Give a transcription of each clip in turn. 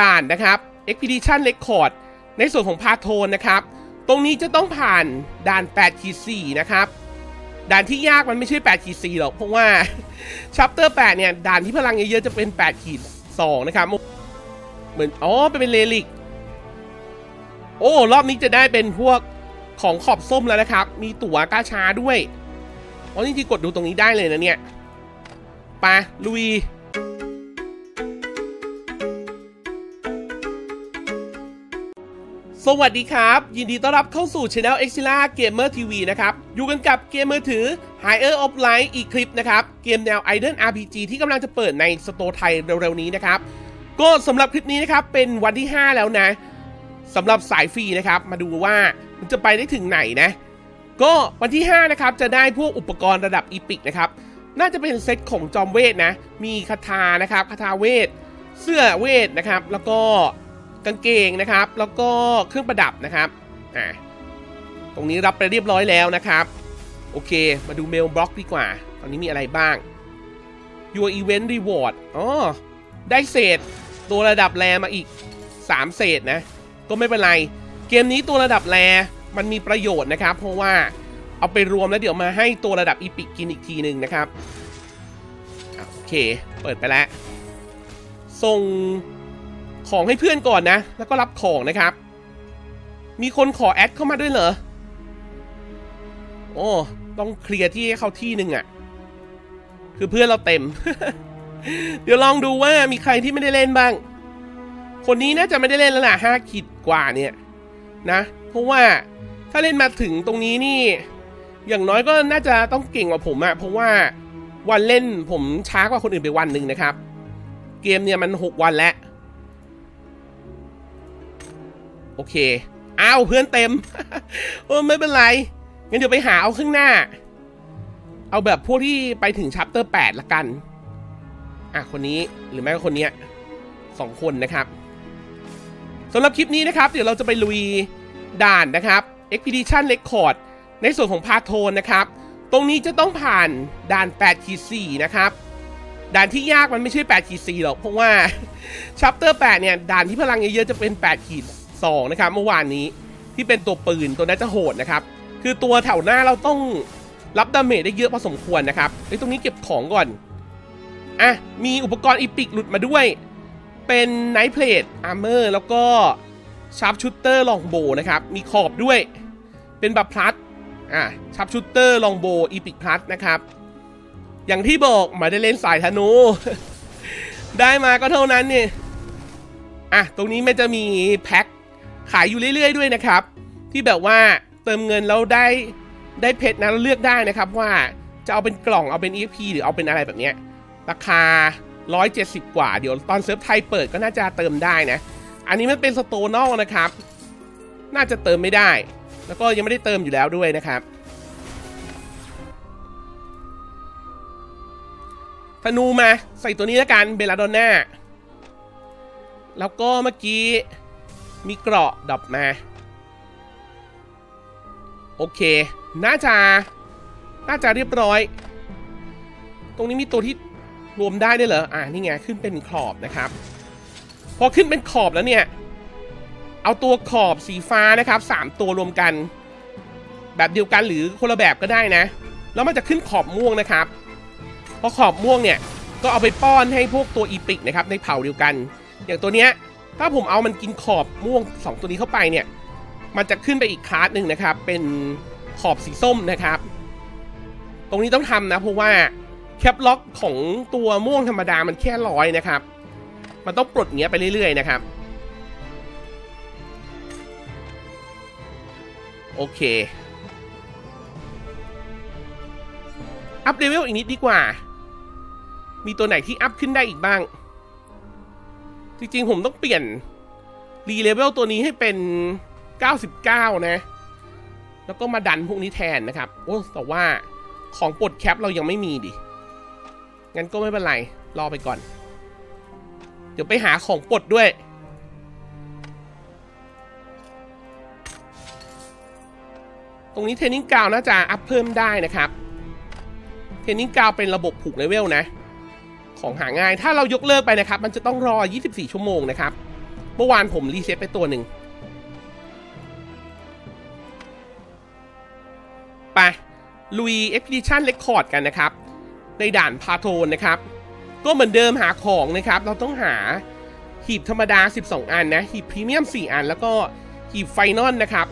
ด่านนะครับ Expedition Record ในส่วนของพาโทนนะครับ ตรงนี้จะต้องผ่านด่าน8ขีด4นะครับ ด่านที่ยากมันไม่ใช่8ขีด4หรอกเพราะว่า Chapter 8เนี่ยด่านที่พลังเยอะๆจะเป็น8ขีด2นะครับ เหมือนอ๋อเป็นเลลิก โอ้รอบนี้จะได้เป็นพวกของขอบส้มแล้วนะครับ มีตั๋วกาชาด้วยอ๋อจริงๆกดดูตรงนี้ได้เลยนะเนี่ยไปลุย สวัสดีครับ ยินดีต้อนรับเข้าสู่ Channel e x i l a Gamer TV นะครับ อยู่กันกับเกมมือถือ Higher of Light อีกคลิปนะครับ เกมแนว Idle RPG ที่กำลังจะเปิดในสโตร์ไทยเร็วๆนี้นะครับ ก็สำหรับคลิปนี้นะครับ เป็นวันที่ 5 แล้วนะสำหรับสายฟรีนะครับ มาดูว่ามันจะไปได้ถึงไหนนะ ก็วันที่ 5 นะครับ จะได้พวกอุปกรณ์ระดับ Epic นะครับ น่าจะเป็นเซตของจอมเวทนะ มีคาถานะครับคาถาเวท เสื้อเวทนะครับ แล้วก็ กางเกงนะครับ แล้วก็เครื่องประดับนะครับอ่าตรงนี้รับไปเรียบร้อยแล้วนะครับ โอเค มาดู mailbox ดีกว่า ตอนนี้มีอะไรบ้าง Your Event Reward อ๋อ ได้เศษ ตัวระดับ Rare มาอีก 3 เศษนะ ก็ไม่เป็นไร เกมนี้ตัวระดับ Rare มันมีประโยชน์นะครับ เพราะว่าเอาไปรวมแล้วเดี๋ยวมาให้ตัวระดับ Epic กินอีกทีหนึ่งนะครับอโอเค เปิดไปแล้ว ส่ง ของให้เพื่อนก่อนนะ แล้วก็รับของนะครับ มีคนขอ add เข้ามาด้วยเหรอ โอ้ ต้องเคลียร์ที่ให้เขาที่หนึ่งอะ่ะ คือเพื่อนเราเต็ม เดี๋ยวลองดูว่ามีใครที่ไม่ได้เล่นบ้าง คนนี้น่าจะไม่ได้เล่นแล้วล่ะห้าขีดกว่าเนี่ย นะ เพราะว่าถ้าเล่นมาถึงตรงนี้นี่ อย่างน้อยก็น่าจะต้องเก่งกว่าผมอะเพราะว่าวันเล่นผมช้ากว่าคนอื่นไปวันหนึ่งนะครับ เกมเนี่ยมันหกวันแล้ว โอเค อ้าวเพื่อนเต็ม โอ้ไม่เป็นไร งั้นเดี๋ยวไปหาเอาข้างหน้า เอาแบบพวกที่ไปถึงชัปเตอร์แปดละกัน อะคนนี้หรือแม้ก็คนเนี้ยสองคนนะครับสำหรับคลิปนี้นะครับ เดี๋ยวเราจะไปลุยด่านนะครับ Expedition Record ในส่วนของพาโทนนะครับ ตรงนี้จะต้องผ่านด่าน8ขีด4นะครับ ด่านที่ยากมันไม่ใช่8ขีด4หรอก เพราะว่า Chapter 8เนี่ย ด่านที่พลังเยอะๆจะเป็น8ขีด 2นะครับเมื่อวานนี้ที่เป็นตัวปืนตัวนั้นจะโหดนะครับ คือตัวแถวหน้าเราต้องรับ damage ได้เยอะพอสมควรนะครับไอ้ตรงนี้เก็บของก่อนอะมีอุปกรณ์ Epic หลุดมาด้วย เป็น Knight Plate Armor แล้วก็ Sharpshooter Longbow นะครับ มีขอบด้วย เป็นแบบ plus อะ Sharpshooter Longbow Epic plus นะครับ อย่างที่บอกมาได้เล่นสายธนู ได้มาก็เท่านั้นเนี่ยอะ ตรงนี้มันจะมีแพ็ค ขายอยู่เรื่อย ๆ ด้วยนะครับ ที่แบบว่าเติมเงินแล้วได้ได้เพชรนะแล้วเลือกได้นะครับว่าจะเอาเป็นกล่องเอาเป็น EXP หรือเอาเป็นอะไรแบบเนี้ยราคา 170 กว่า เดี๋ยวตอนเซิร์ฟไทยเปิดก็น่าจะเติมได้นะ อันนี้มันเป็น store นอกนะครับ น่าจะเติมไม่ได้ แล้วก็ยังไม่ได้เติมอยู่แล้วด้วยนะครับธนูมาใส่ตัวนี้แล้วกันเบลาดอนน่าแล้วก็เมื่อกี้ มีเกราะดรอปมา โอเค น่าจะ น่าจะเรียบร้อย ตรงนี้มีตัวที่รวมได้ด้วยเหรอ อ่านี่ไง ขึ้นเป็นขอบนะครับ พอขึ้นเป็นขอบแล้วเนี่ย เอาตัวขอบสีฟ้านะครับสามตัวรวมกัน แบบเดียวกันหรือคนละแบบก็ได้นะ แล้วมันจะขึ้นขอบม่วงนะครับ พอขอบม่วงเนี่ย ก็เอาไปป้อนให้พวกตัวอีพิกนะครับในเผ่าเดียวกัน อย่างตัวเนี้ย ถ้าผมเอามันกินขอบม่วง 2 ตัวนี้เข้าไปเนี่ย มันจะขึ้นไปอีกคลาสหนึ่งนะครับ เป็นขอบสีส้มนะครับ ตรงนี้ต้องทำนะ เพราะว่าแคปล็อกของตัวม่วงธรรมดามันแค่ร้อยนะครับ มันต้องปลดเงี้ยไปเรื่อย ๆ นะครับ โอเค up level อีกนิดดีกว่า มีตัวไหนที่ up ขึ้นได้อีกบ้าง จริงๆ ผมต้องเปลี่ยน รีเลเวลตัวนี้ให้เป็น 99 นะ แล้วก็มาดันพวกนี้แทนนะครับ โอ้แต่ว่าของปลด cap เรายังไม่มีดิ งั้นก็ไม่เป็นไร รอไปก่อน เดี๋ยวไปหาของปลดด้วย ตรงนี้ Training Ground น่าจะ up เพิ่มได้นะครับ Training Ground เป็นระบบผูกเลเวลนะ ของหาง่าย ถ้าเรายกเลิกไปนะครับ มันจะต้องรอ 24 ชั่วโมงนะครับ เมื่อวานผม reset ไปตัวหนึ่งไปลุย Expedition Record กันนะครับ ในด่าน Patrol นะครับ ก็เหมือนเดิมหาของนะครับ เราต้องหาหีบธรรมดา 12 อันนะ หีบพรีเมียม 4 อัน แล้วก็หีบ final นะครับ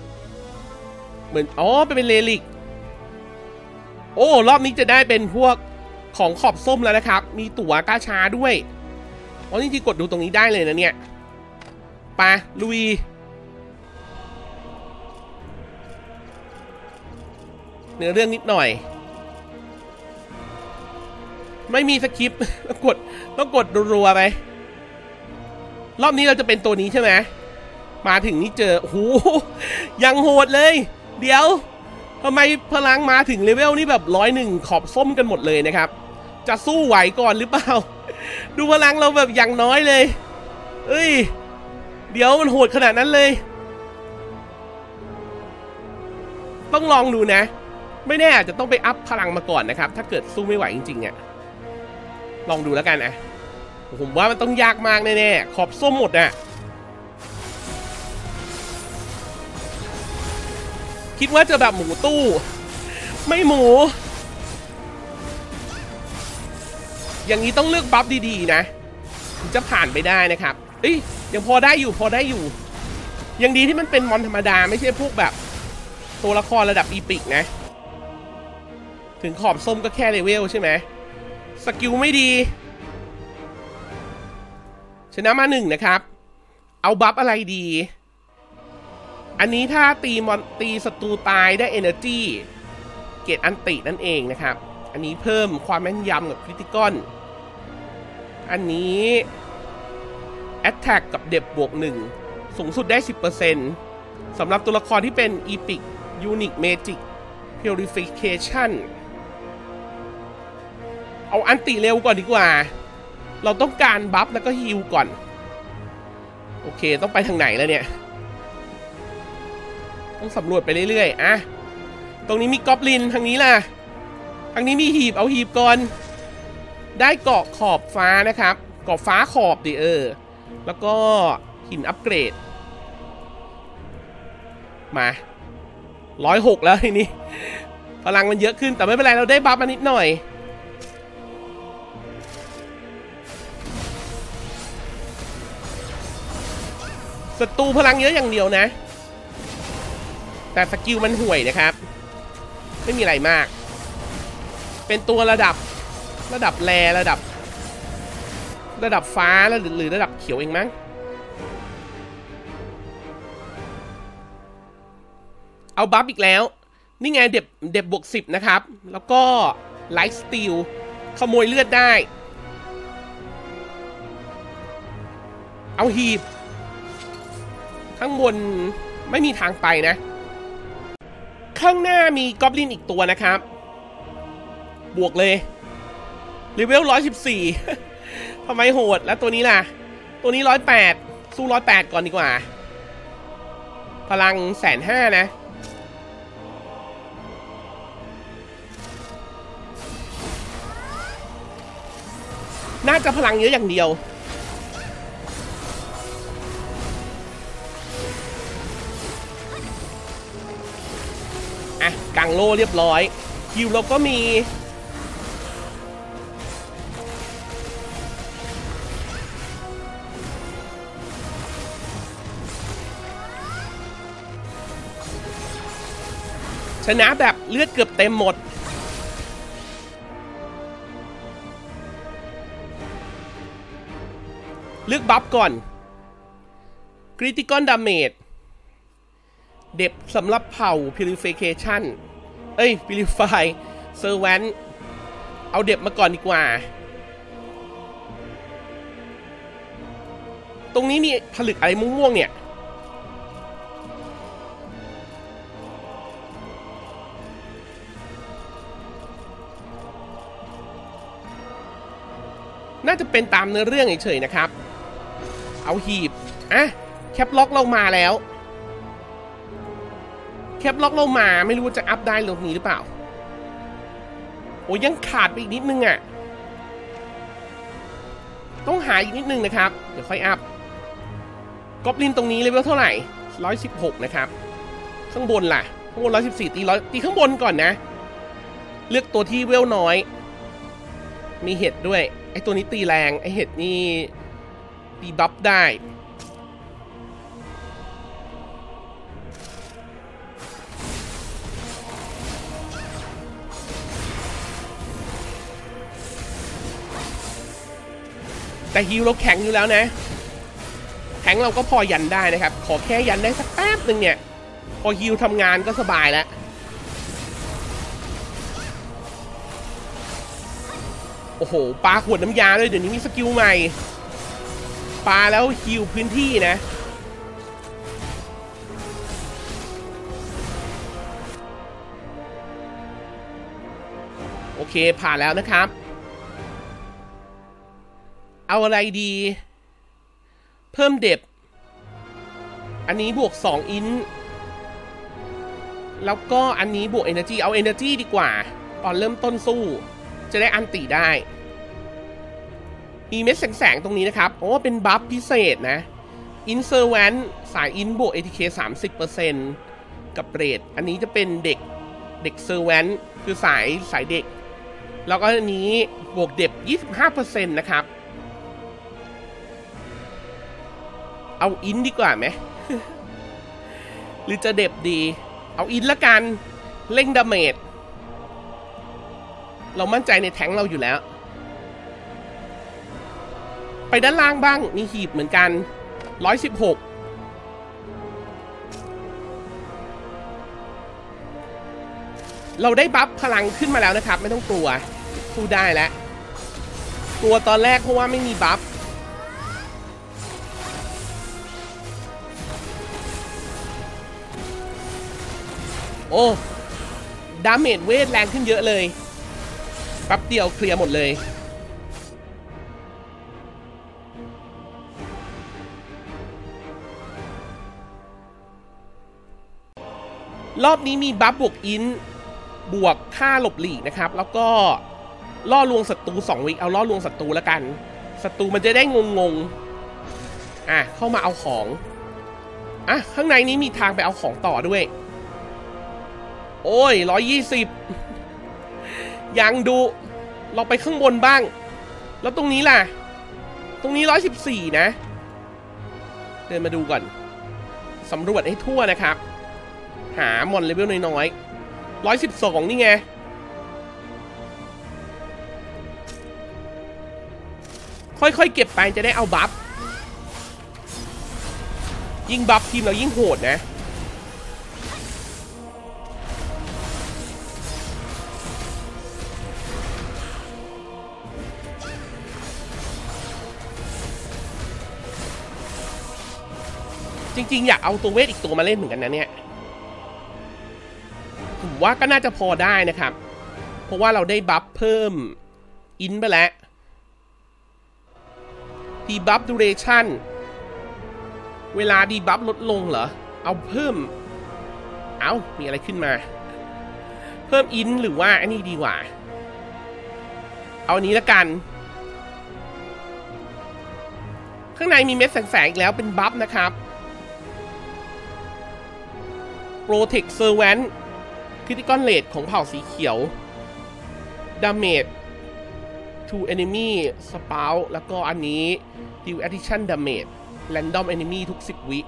เหมือน อ๋อ เป็น Relic โอ้ รอบนี้จะได้เป็นพวก ของขอบส้มแล้วนะครับ มีตั๋วกาชาด้วยอ๋อนี่ที่กดดูตรงนี้ได้เลยนะเนี่ยไปลุยเนื้อเรื่องนิดหน่อย ไม่มี skip ต้องกดต้องกดรัวๆไป รอบนี้เราจะเป็นตัวนี้ใช่ไหมมาถึงนี่เจอโหยังโหดเลย เดี๋ยวทำไมพลังมาถึงเลเวลนี่แบบร้อยหนึ่งขอบส้มกันหมดเลยนะครับ จะสู้ไหวก่อนหรือเปล่า ดูพลังเราแบบอย่างน้อยเลย เอ้ย เดี๋ยวมันโหดขนาดนั้นเลย ต้องลองดูนะ ไม่แน่อาจจะต้องไปอัพพลังมาก่อนนะครับ ถ้าเกิดสู้ไม่ไหวจริงๆอะ่ะ ลองดูแล้วกันนะผมว่ามันต้องยากมากแน่ๆ ขอบส้มหมดอะ่ะ คิดว่าจะแบบหมูตู้ ไม่หมู อย่างนี้ต้องเลือกบัฟดีๆนะถึงจะผ่านไปได้นะครับเอ้ยยังพอได้อยู่พอได้อยู่ ยังดีที่มันเป็นมอนธรรมดาไม่ใช่พวกแบบ ตัวละครระดับอีปิกนะ ถึงขอบส้มก็แค่เลเวลใช่ไหม skill ไม่ดี ชนะมาหนึ่งนะครับ เอา buff อะไรดี อันนี้ถ้าตี mon ตีศัตรูตายได้ Energy gauge ulti นั่นเองนะครับ อันนี้เพิ่มความแม่นยำกับ critical อันนี้ Attack กับ DEF บวกหนึ่งสูงสุดได้ 10%สำหรับตัวละครที่เป็น Epic Unique Magic Purification เอาอันติเร็วก่อนดีกว่า เราต้องการบัฟแล้วก็ฮิลก่อน โอเค ต้องไปทางไหนแล้วเนี่ย ต้องสำรวจไปเรื่อยๆ อะ ตรงนี้มีกอบลินทางนี้ล่ะ ทางนี้มีหีบ เอาหีบก่อน ได้เกาะขอบฟ้านะครับ เกาะฟ้าขอบดิเออ แล้วก็หินอัปเกรด มาร้อยหกแล้วทีนี้พลังมันเยอะขึ้นแต่ไม่เป็นไรเราได้บัฟมานิดหน่อย ศัตรูพลังเยอะอย่างเดียวนะ แต่สกิลมันห่วยนะครับ ไม่มีอะไรมาก เป็นตัวระดับ ระดับแรระดับ ระดับฟ้าหรือหรือระดับเขียวเองมั้งเอาบัฟอีกแล้ว นี่ไงเด็บเด็บบวกสิบนะครับ แล้วก็ไลท์สตีลขโมยเลือดได้ เอาหีบ ข้างบนไม่มีทางไปนะ ข้างหน้ามีกอบลินอีกตัวนะครับ บวกเลย เลเวลร้อยสิบสี่ทำไมโหด แล้วตัวนี้ล่ะ ตัวนี้ร้อยแปดสู้ร้อยแปดก่อนดีกว่า พลังแสนห้านะ น่าจะพลังเยอะอย่างเดียวอะกังโลเรียบร้อยคิวเราก็มี ชนะแบบเลือดเกือบเต็มหมด เลือกบัฟก่อน Critical Damage เด็บสำหรับเผ่า Purification เอ้ย Purify Servant เอาเด็บมาก่อนดีกว่า ตรงนี้มีผลึกอะไรม่วงๆเนี่ย น่าจะเป็นตามเนื้อเรื่องเฉยๆนะครับ เอาหีบอะแคปล็อกเรามาแล้ว แคปล็อกเรามาไม่รู้จะอัพได้หรถนี้หรือเปล่า โอ้ยังขาดไปอีกนิดนึงอะ่ะ ต้องหาอีกนิดนึงนะครับ เดี๋ยวค่อยอัพกอบลินตรงนี้เลเวลเท่าไหร่ร้อยสิบหกนะครับ ข้างบนล่ะ ข้างบนร้อยสิบสี่ตีร้อยตีข้างบนก่อนนะ เลือกตัวที่เวลน้อย มีเห็ดด้วย ไอตัวนี้ตีแรง ไอเห็ดนี่ตีบัฟได้ แต่ฮิวเราแข็งอยู่แล้วนะ แข็งเราก็พอยันได้นะครับ ขอแค่ยันได้สักแป๊บหนึ่งเนี่ย พอฮิวทำงานก็สบายแล้ว โอ้โหปาขวดน้ำยาด้วยเดี๋ยวนี้มี skill ใหม่ปาแล้ว heal พื้นที่นะ โอเคผ่านแล้วนะครับ เอาอะไรดี เพิ่ม DEF อันนี้บวก 2 INT แล้วก็อันนี้บวก Energy เอา Energy ดีกว่า ตอนเริ่มต้นสู้ จะได้ ulti ได้มีเม็ดแสงๆตรงนี้นะครับ โอ้ เป็น buff พิเศษนะ INT Servant สาย INT บวก ATK 30%กับ rate อันนี้จะเป็น DEX DEX Servant คือสายสาย DEX แล้วก็อันนี้บวกเด็บ25%นต์นะครับ เอาอินดีกว่าไหม หรือจะเด็บดี เอาอินละกันเร่งดาเมจ เรามั่นใจในแทงเราอยู่แล้ว ไปด้านล่างบ้าง มีหีบเหมือนกัน 116เราได้ buff พลังขึ้นมาแล้วนะครับ ไม่ต้องกลัวสู้ได้แล้วกลัวตอนแรกเพราะว่าไม่มี buff โอ้ damage เวทแรงขึ้นเยอะเลย แป๊บเดียวเคลียร์หมดเลย รอบนี้มีบัฟบวกอินบวกค่าหลบหลีกนะครับ แล้วก็ล่อลวงศัตรู2วิเอาล่อลวงศัตรูแล้วกันศัตรูมันจะได้งงงอะเข้ามาเอาของอะข้างในนี้มีทางไปเอาของต่อด้วย โอ้ยร้อยยี่สิบ ยังดู เราไปข้างบนบ้าง แล้วตรงนี้ล่ะ ตรงนี้ร้อยสิบสี่นะ เดินมาดูก่อนสำรวจให้ทั่วนะครับ หามอนเลเวลน้อยๆร้อยสิบสองนี่ไงค่อยๆ เก็บไปจะได้เอา buff ยิ่ง buff ทีมเรายิ่งโหดนะ จริง ๆ อยากเอาตัวเวทอีกตัวมาเล่นเหมือนกันนะเนี่ยผมว่าก็น่าจะพอได้นะครับ เพราะว่าเราได้ buff เพิ่ม INT ไปแล้ว debuff duration เวลา debuff ลดลงเหรอ เอาเพิ่ม เอามีอะไรขึ้นมา เพิ่ม INT หรือว่าอันนี้ดีกว่า เอาอันนี้ละกัน ข้างในมีเม็ดแสงๆอีกแล้วเป็นบัฟนะครับ Protect Servant Critical Rate ของเผ่าสีเขียว Damage to Enemy Spout แล้วก็อันนี้ Deal Addition Damage Random Enemy ทุก 10 วิ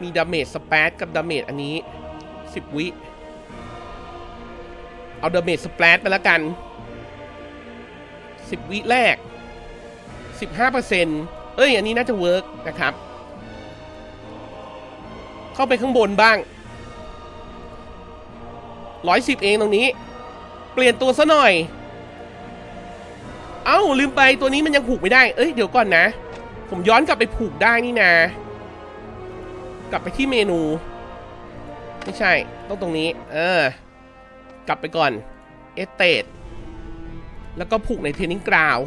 มี Damage Spat กับ Damage อันนี้ 10 วิ เอา Damage Spat ไปแล้วกัน 10 วิแรก 15%เอ้ย อันนี้น่าจะเวิร์กนะครับ เข้าไปข้างบนบ้างร้อยสิบเองตรงนี้ เปลี่ยนตัวซะหน่อย เอ้า ลืมไปตัวนี้มันยังผูกไม่ได้ เอ้ย เดี๋ยวก่อนนะ ผมย้อนกลับไปผูกได้นี่นากลับไปที่เมนู ไม่ใช่ ต้องตรงนี้ เออ กลับไปก่อน estate แล้วก็ผูกใน training ground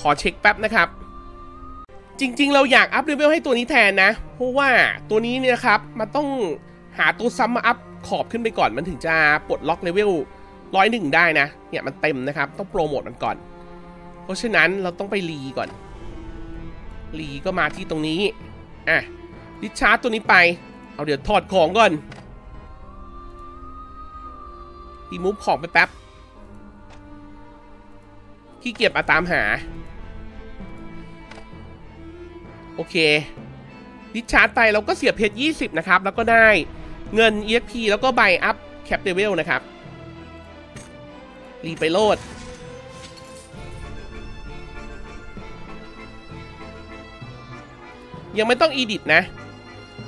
ขอเช็คแป๊บนะครับ จริงๆ เราอยากอัพเลเวลให้ตัวนี้แทนนะ เพราะว่าตัวนี้เนี่ยครับ มันต้องหาตัวซ้ำมาอัพขอบขึ้นไปก่อนมันถึงจะปลดล็อกเลเวลร้อยหนึ่งได้นะ เนี่ยมันเต็มนะครับ ต้องโปรโมทมันก่อน เพราะฉะนั้นเราต้องไปรีก่อนรีก็มาที่ตรงนี้อะ discharge ตัวนี้ไป เอาเดี๋ยวถอดของก่อนรีมูฟของไปแป๊บขี้เกียจมาตามหา โอเค discharge ไปเราก็เสียบเพชร20 นะครับ แล้วก็ได้เงิน EXP แล้วก็ใบอัพ cap level นะครับ รีไปโลด ยังไม่ต้อง edit นะ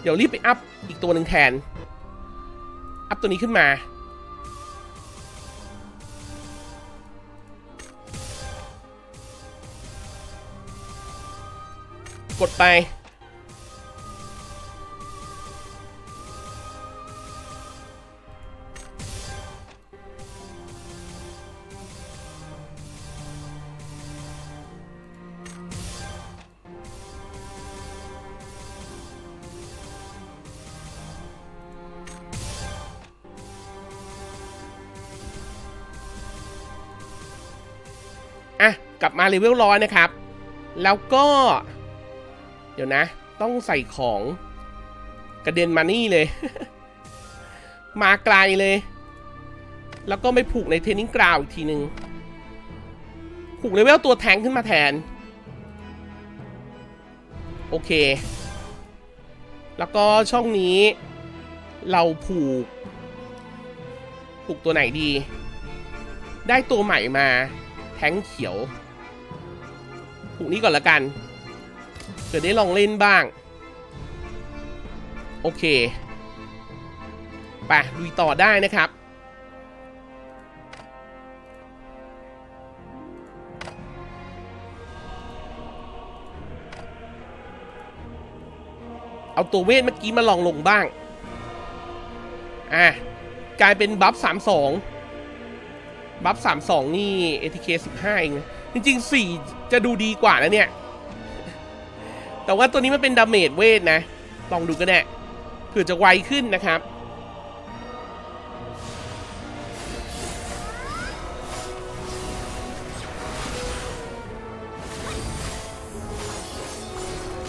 เดี๋ยวรีบไปอัพอีกตัวหนึ่งแทน อัพตัวนี้ขึ้นมา กดไป อะ กลับมาเลเวลร้อยนะครับ แล้วก็ เดี๋ยวนะ ต้องใส่ของกระเด็นมานี่เลย มาไกลเลย แล้วก็ไม่ผูกในเทนนิงกราวอีกทีหนึ่งผูกเลเวลตัวแทงขึ้นมาแทน โอเค แล้วก็ช่องนี้ เราผูก ผูกตัวไหนดี ได้ตัวใหม่มา แทงเขียว ผูกนี้ก่อนละกัน เกิดได้ลองเล่นบ้าง โอเคไปลุยต่อได้นะครับเอาตัวเวทเมื่อกี้มาลองลงบ้าง อะ กลายเป็น buff สามสอง buff สามสองนี่ ATK สิบห้าเอง จริงๆสี่จะดูดีกว่านะเนี่ย แต่ว่าตัวนี้มันเป็น damage เวทนะ ลองดูก็ได้เผื่อจะไวขึ้นนะครับ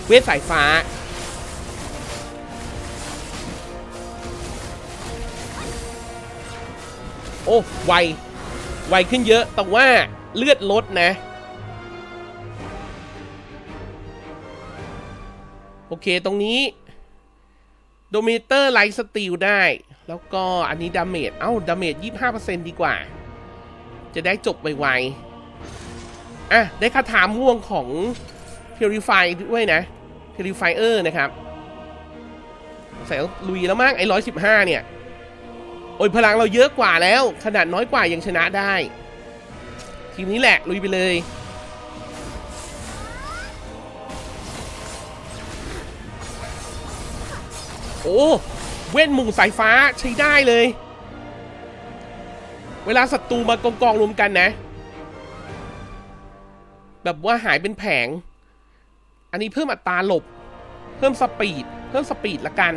เวทสายฟ้าโอ้ไว ไวขึ้นเยอะ แต่ว่าเลือดลดนะ โอเคตรงนี้โดมิเตอร์ life steal ได้ แล้วก็อันนี้ damage เอ้า damage 25%ดีกว่า จะได้จบไวๆ อะ ได้คาถาม่วงของ Purify ด้วยนะ Purifier นะครับ ใส่ลุยแล้วมากไอ้ร้อยสิบห้าเนี่ย โอ้ยพลังเราเยอะกว่าแล้ว ขนาดน้อยกว่ายังชนะได้ ทีนี้แหละ ลุยไปเลย โอ้เว้นมู่สายฟ้าใช้ได้เลย เวลาศัตรูมากองกองรวมกันนะ แบบว่าหายเป็นแผง อันนี้เพิ่มอัตราหลบ เพิ่มสปีด เพิ่มสปีดละกัน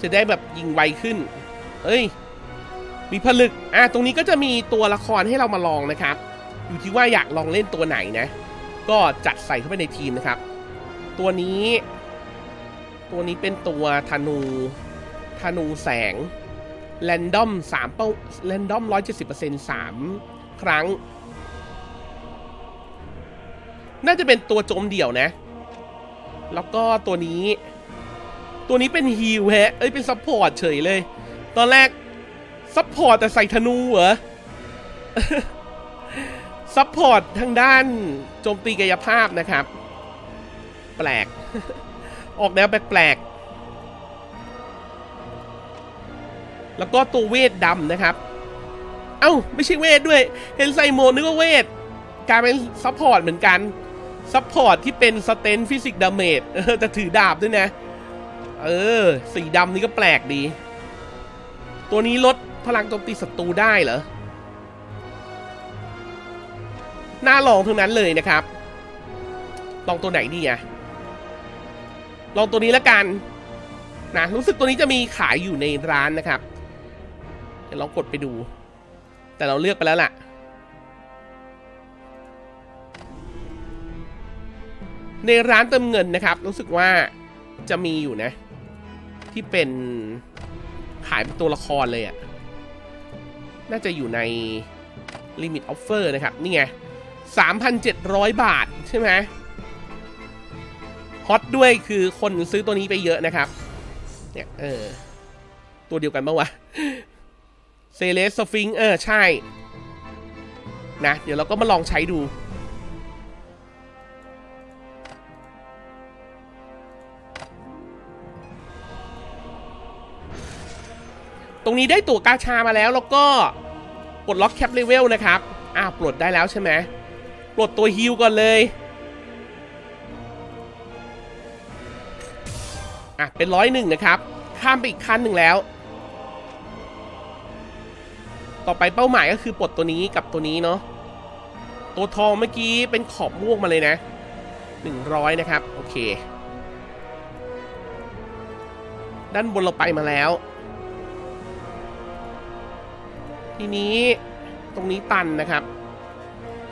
จะได้แบบยิงไวขึ้น เอ้ย มีผลึก อะ ตรงนี้ก็จะมีตัวละครให้เรามาลองนะครับ อยู่ที่ว่าอยากลองเล่นตัวไหนนะ ก็จัดใส่เข้าไปในทีมนะครับ ตัวนี้ ตัวนี้เป็นตัวธนูธนูแสงแรนดอมสามเป้าแรนดอมร้อยเจ็ดสิบเปอร์เซ็นต์สามครั้ง น่าจะเป็นตัวโจมเดี่ยวนะ แล้วก็ตัวนี้ ตัวนี้เป็น heal แฮะเอ้ยเป็น support เฉยเลย ตอนแรก support แต่ใส่ธนูเหรอ support ทางด้านโจมตีกายภาพนะครับ แปลก ออกแนวแปลกๆ แล้วก็ตัวเวทดำนะครับ เอ้า ไม่ใช่เวทด้วย เห็นไซโมนึกว่าเวทกลายเป็น support เหมือนกัน support ที่เป็น strength physic damage แต่ถือดาบด้วยนะ เออ สีดำนี่ก็แปลกดี ตัวนี้ลดพลังโจมตีศัตรูได้เหรอน่าลองทั้งนั้นเลยนะครับ ลองตัวไหนดีอะ ลองตัวนี้แล้วกันนะรู้สึกตัวนี้จะมีขายอยู่ในร้านนะครับเดี๋ยวลองกดไปดู แต่เราเลือกไปแล้วล่ะในร้านเติมเงินนะครับ รู้สึกว่าจะมีอยู่นะ ที่เป็นขายเป็นตัวละครเลยอะ่ะ น่าจะอยู่ใน Limit Offer นะครับ นี่ไง 3,700 บาทใช่ไหม ฮอตด้วยคือคนซื้อตัวนี้ไปเยอะนะครับ เนี่ยเออตัวเดียวกันปะวะเซเลสสฟิงเออใช่ นะ เดี๋ยวเราก็มาลองใช้ดู ตรงนี้ได้ตั๋วกาชามาแล้วแล้วก็ปลดล็อก cap level นะครับ อ่าปลดได้แล้วใช่ไหมปลดตัว heal ก่อนเลย อะเป็นร้อยหนึ่งนะครับ ข้ามไปอีกขั้นหนึ่งแล้ว ต่อไปเป้าหมายก็คือปลดตัวนี้กับตัวนี้เนาะตัวทองเมื่อกี้เป็นขอบม่วงมาเลยนะหนึ่งร้อยนะครับ โอเค ด้านบนเราไปมาแล้ว ทีนี้ตรงนี้ตันนะครับ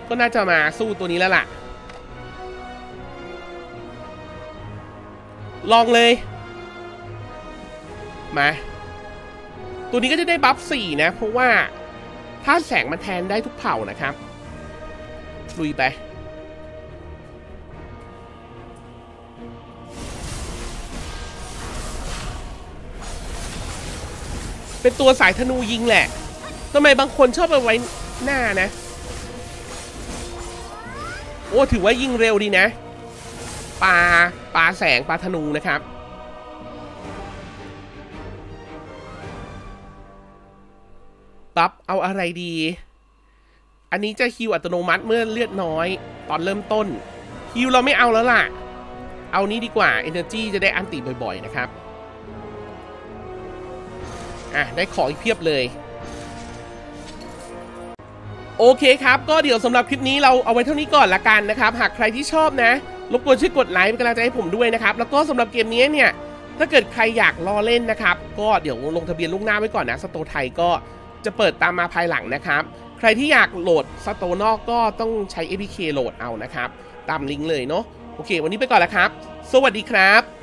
ก็น่าจะมาสู้ตัวนี้แล้วล่ะ ลองเลย มา ตัวนี้ก็จะได้บัฟสี่นะ เพราะว่าถ้าแสงมันแทนได้ทุกเผ่านะครับ ลุยไป เป็นตัวสายธนูยิงแหละทำไมบางคนชอบไปไว้หน้านะ โอ้ ถือว่ายิงเร็วดีนะปลาปลาแสงปลาธนูนะครับ ปั๊บเอาอะไรดี อันนี้จะฮิวอัตโนมัติเมื่อเลือดน้อย ตอนเริ่มต้นฮิวเราไม่เอาแล้วล่ะ เอานี้ดีกว่า Energy จะได้อันติบ่อยๆนะครับ อะ ได้ของอีกเพียบเลย โอเคครับ ก็เดี๋ยวสำหรับคลิปนี้เราเอาไว้เท่านี้ก่อนละกันนะครับ หากใครที่ชอบนะ รบกวนช่วยกดไลค์เป็นกำลังใจให้ผมด้วยนะครับ แล้วก็สำหรับเกมนี้เนี่ยถ้าเกิดใครอยากรอเล่นนะครับ ก็เดี๋ยวลงทะเบียนล่วงหน้าไว้ก่อนนะ สโตไทยก็ จะเปิดตามมาภายหลังนะครับ ใครที่อยากโหลดสโตนอกก็ต้องใช้ APK โหลดเอานะครับ ตามลิงก์เลยเนาะ โอเค วันนี้ไปก่อนแล้วครับ สวัสดีครับ